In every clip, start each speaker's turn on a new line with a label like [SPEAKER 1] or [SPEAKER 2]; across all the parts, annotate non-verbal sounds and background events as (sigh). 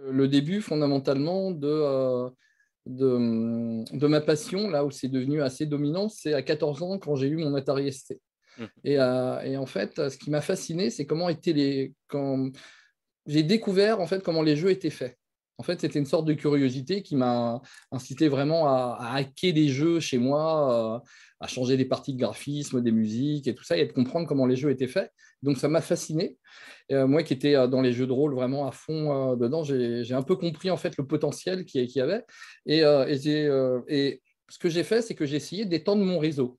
[SPEAKER 1] Le début, fondamentalement, de, de, ma passion, là où c'est devenu assez dominant, c'est à 14 ans quand j'ai eu mon Atari ST. Mmh. Et, et, en fait, ce qui m'a fasciné, c'est comment étaient les. Quand j'ai découvert en fait comment les jeux étaient faits. En fait, c'était une sorte de curiosité qui m'a incité vraiment à, hacker des jeux chez moi, euh, à changer des parties de graphisme, des musiques et tout ça, et de comprendre comment les jeux étaient faits. Donc, ça m'a fasciné. Euh, moi qui étais euh, dans les jeux de rôle vraiment à fond dedans, j'ai un peu compris en fait le potentiel qu'il y avait. Et, et ce que j'ai fait, c'est que j'ai essayé d'étendre mon réseau.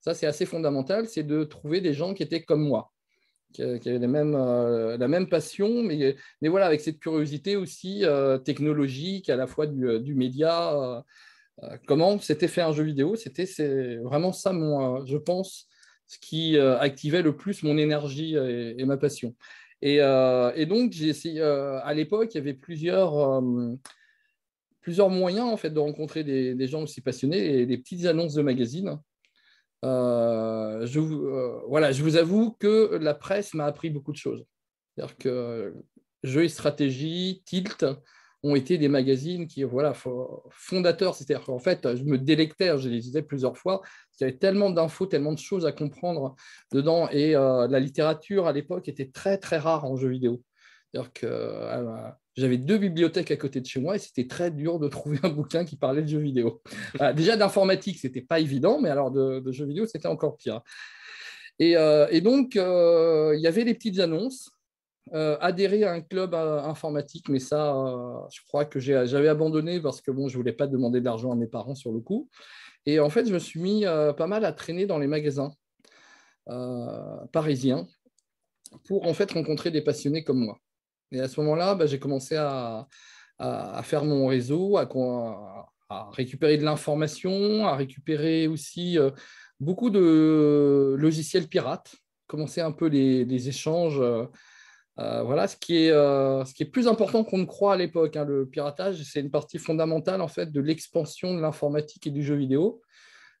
[SPEAKER 1] Ça, c'est assez fondamental, c'est de trouver des gens qui étaient comme moi qui, avait euh, la même passion, mais, voilà, avec cette curiosité aussi euh, technologique, à la fois du, euh, média. comment s'était fait un jeu vidéo C'était vraiment ça, mon, je pense, ce qui activait le plus mon énergie et, ma passion. Et, donc, à l'époque, il y avait plusieurs moyens en fait de rencontrer des, des gens aussi passionnés et des petites annonces de magazines je, vous, euh, voilà, je vous avoue que la presse m'a appris beaucoup de choses. C'est-à-dire que Jeux et Stratégie, Tilt ont été des magazines qui, voilà, fondateurs. C'est-à-dire qu'en fait, je me délectais, je les disais plusieurs fois, il y avait tellement d'infos, tellement de choses à comprendre dedans. Et euh, la littérature, à l'époque, était très, très rare en jeux vidéo. C'est-à-dire que j'avais deux bibliothèques à côté de chez moi et c'était très dur de (laughs) trouver un bouquin qui parlait de jeux vidéo. déjà d'informatique, c'était pas évident, mais alors de, jeux vidéo, c'était encore pire. Et, euh, donc, euh, il y avait des petites annonces. Euh, adhérer à un club informatique, mais ça, je crois que j'avais abandonné parce que bon, je voulais pas demander d'argent à mes parents sur le coup. Et en fait, je me suis mis pas mal à traîner dans les magasins parisiens pour en fait rencontrer des passionnés comme moi. Et à ce moment-là, bah, j'ai commencé à, faire mon réseau, à, récupérer de l'information, à récupérer aussi euh, beaucoup de logiciels pirates, commencer un peu les, échanges. Euh, euh, voilà, ce qui, est, plus important qu'on ne croit à l'époque. Hein. Le piratage, c'est une partie fondamentale en fait de l'expansion de l'informatique et du jeu vidéo.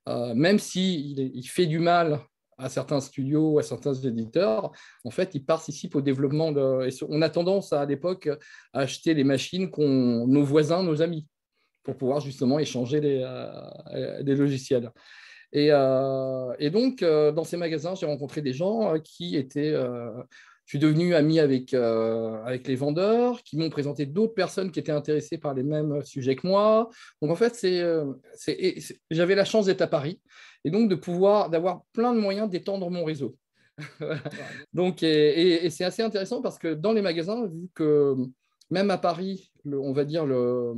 [SPEAKER 1] même s'il il fait du mal à certains studios, à certains éditeurs, en fait, ils participent au développement. On a tendance à, l'époque à acheter les machines qu'ont nos voisins, nos amis, pour pouvoir justement échanger euh, des logiciels. Et, euh, donc, euh, dans ces magasins, j'ai rencontré des gens qui étaient je suis devenu ami avec, euh, avec les vendeurs qui m'ont présenté d'autres personnes qui étaient intéressées par les mêmes sujets que moi. Donc en fait, c'est, euh, j'avais la chance d'être à Paris et donc de pouvoir d'avoir plein de moyens d'étendre mon réseau. (laughs) donc et, c'est assez intéressant parce que dans les magasins, vu que même à Paris, on va dire le,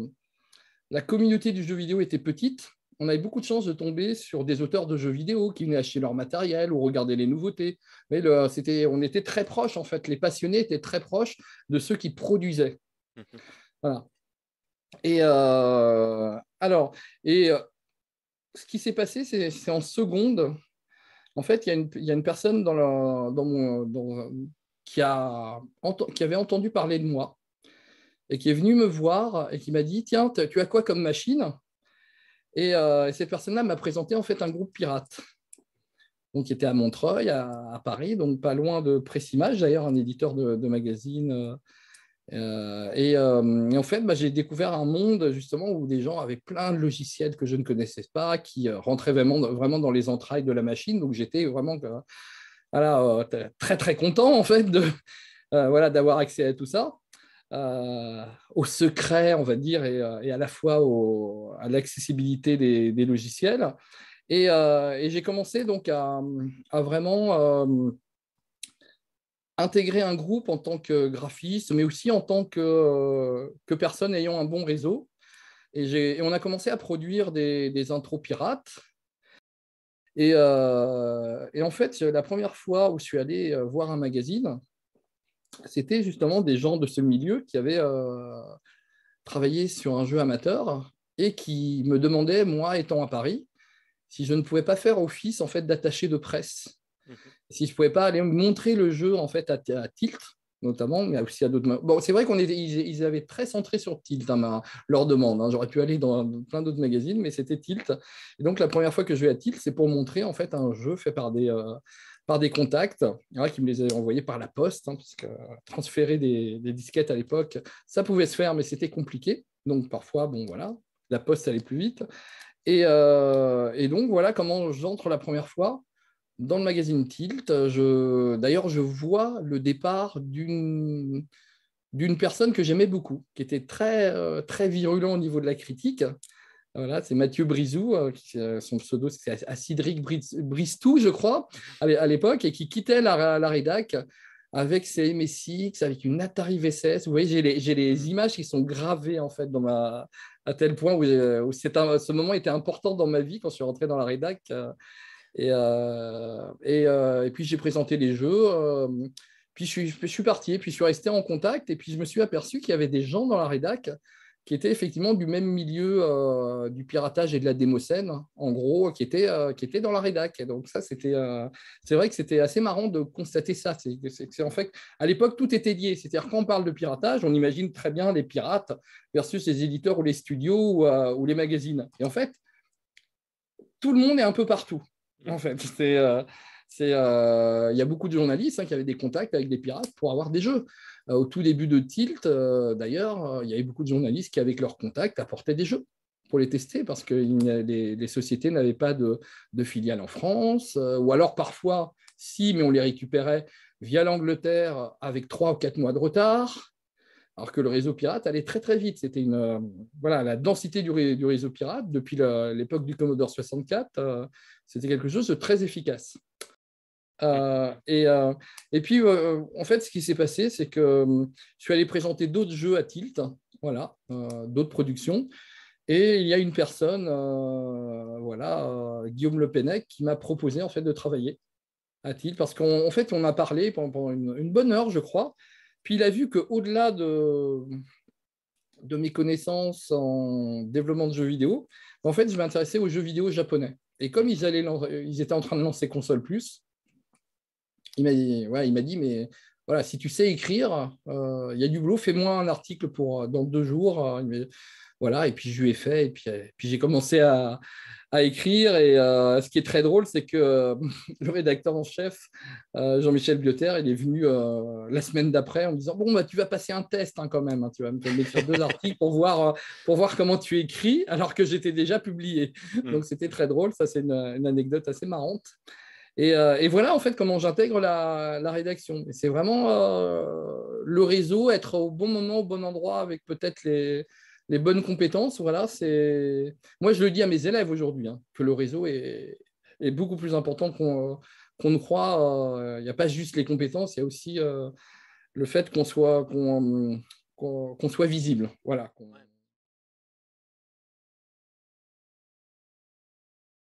[SPEAKER 1] la communauté du jeu vidéo était petite, on avait beaucoup de chance de tomber sur des auteurs de jeux vidéo qui venaient acheter leur matériel ou regarder les nouveautés. Mais c'était, on était très proches, en fait. Les passionnés étaient très proches de ceux qui produisaient. (laughs) Voilà. Et euh, alors, et euh, ce qui s'est passé, c'est, en seconde. En fait, il y, a une, personne dans, dans mon, qui, a, qui avait entendu parler de moi et qui est venu me voir et qui m'a dit Tiens, tu as quoi comme machine? Euh, et, cette personne-là m'a présenté en fait un groupe pirate, donc qui était à Montreuil, à, Paris, donc pas loin de Pressimage, d'ailleurs, un éditeur de, magazines. Euh, euh, et, en fait, bah, j'ai découvert un monde justement où des gens avaient plein de logiciels que je ne connaissais pas, qui rentraient vraiment, vraiment dans les entrailles de la machine. Donc j'étais vraiment voilà, très très content en fait de voilà d'avoir accès à tout ça. Euh, au secret, on va dire, et, euh, à la fois à l'accessibilité des, logiciels. Euh, et, j'ai commencé donc à, vraiment intégrer un groupe en tant que graphiste, mais aussi en tant que, que personne ayant un bon réseau. Et, on a commencé à produire des, des intros pirates. Et, et, en fait, la première fois où je suis allé voir un magazine, c'était justement des gens de ce milieu qui avaient euh, travaillé sur un jeu amateur et qui me demandaient, moi étant à Paris, si je ne pouvais pas faire office en fait d'attaché de presse, mhm. si je ne pouvais pas aller montrer le jeu en fait à, Tilt, notamment, mais aussi à d'autres. Bon, c'est vrai qu'on était, ils, avaient très centré sur Tilt, hein, leur demande. Hein. J'aurais pu aller dans plein d'autres magazines, mais c'était Tilt. Et donc, la première fois que je vais à Tilt, c'est pour montrer en fait un jeu fait par des, euh, par des contacts, qui me les avaient envoyés par la poste, hein, parce que transférer des, disquettes à l'époque, ça pouvait se faire, mais c'était compliqué. Donc, parfois, bon, voilà, la poste allait plus vite. Et, euh, donc, voilà comment j'entre la première fois dans le magazine Tilt. D'ailleurs, je vois le départ d'une personne que j'aimais beaucoup, qui était très, euh, très virulent au niveau de la critique. Voilà, c'est Mathieu Brizou, euh, euh, son pseudo c'est Acidric Bristou, je crois, à l'époque, et qui quittait la, la rédac avec ses MSX, avec une Atari VCS. Vous voyez, j'ai les, les, images qui sont gravées en fait dans ma, à tel point où, où ce moment était important dans ma vie quand je suis rentré dans la rédac. Et, euh, euh, et, puis j'ai présenté les jeux. Euh, puis je suis, je suis parti, puis je suis resté en contact, et puis je me suis aperçu qu'il y avait des gens dans la rédac qui étaient effectivement du même milieu du piratage et de la démocène, en gros, qui étaient, qui étaient dans la rédac. Donc ça, c'était, c'est vrai que c'était assez marrant de constater ça. C'est, en fait, à l'époque, tout était lié. C'est-à-dire quand on parle de piratage, on imagine très bien les pirates versus les éditeurs ou les studios ou, les magazines. Et en fait, tout le monde est un peu partout en fait. C'est, euh, euh, il y a beaucoup de journalistes hein, qui avaient des contacts avec des pirates pour avoir des jeux. Euh, au tout début de Tilt, d'ailleurs, il y avait beaucoup de journalistes qui, avec leurs contacts, apportaient des jeux pour les tester parce que les, sociétés n'avaient pas de, de filiales en France, ou alors parfois, si, mais on les récupérait via l'Angleterre avec trois ou quatre mois de retard alors que le réseau pirate allait très très vite. C'était une euh, voilà la densité du, réseau pirate depuis l'époque du Commodore 64, euh, c'était quelque chose de très efficace. Euh, et, et, puis en fait, ce qui s'est passé, c'est que je suis allé présenter d'autres jeux à Tilt, voilà, d'autres productions. Et il y a une personne, voilà, Guillaume Le Pennec, qui m'a proposé en fait de travailler à Tilt parce qu'en fait, on a parlé pendant une bonne heure, je crois. Puis il a vu qu'au-delà de, de mes connaissances en développement de jeux vidéo, en fait, je m'intéressais aux jeux vidéo japonais. Et comme ils, allaient, ils étaient en train de lancer Console Plus, il m'a dit, ouais, dit, mais voilà, si tu sais écrire, euh, il y a du boulot, fais-moi un article pour dans deux jours. Voilà, et puis je lui ai fait, et puis, puis j'ai commencé à, à, écrire. Et euh, ce qui est très drôle, c'est que euh, (laughs) le rédacteur en chef, euh, Jean-Michel Bioter, il est venu la semaine d'après en me disant Bon, bah, tu vas passer un test hein, quand même, hein, tu vas me sur deux articles pour voir, pour voir comment tu écris, alors que j'étais déjà publié. Mmh. Donc c'était très drôle, ça c'est une, anecdote assez marrante. Et, et, voilà en fait comment j'intègre la, rédaction. C'est vraiment le réseau, être au bon moment, au bon endroit avec peut-être les, bonnes compétences, voilà, c'est. Moi, je le dis à mes élèves aujourd'hui, hein, que le réseau est, beaucoup plus important qu'on ne croit. Euh, il n'y a pas juste les compétences, il y a aussi euh, le fait qu'on soit, soit visible. Voilà.